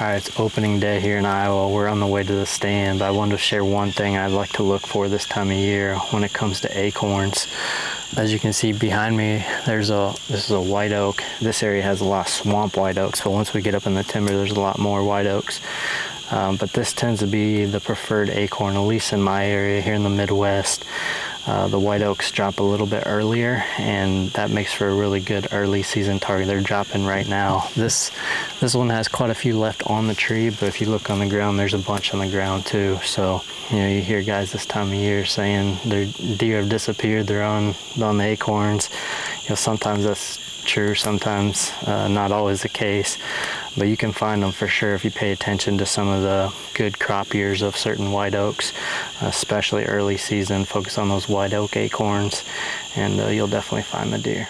All right, it's opening day here in Iowa. We're on the way to the stand, I wanted to share one thing I'd like to look for this time of year when it comes to acorns. As you can see behind me, there's a this is a white oak. This area has a lot of swamp white oaks, but once we get up in the timber, there's a lot more white oaks. Um, but this tends to be the preferred acorn, at least in my area here in the Midwest. Uh, the white oaks drop a little bit earlier and that makes for a really good early season target. They're dropping right now. This this one has quite a few left on the tree, but if you look on the ground, there's a bunch on the ground too. So, you know, you hear guys this time of year saying their deer have disappeared, they're on, on the acorns. You know, sometimes that's true, sometimes uh, not always the case, but you can find them for sure if you pay attention to some of the good crop years of certain white oaks, especially early season. Focus on those white oak acorns, and uh, you'll definitely find the deer.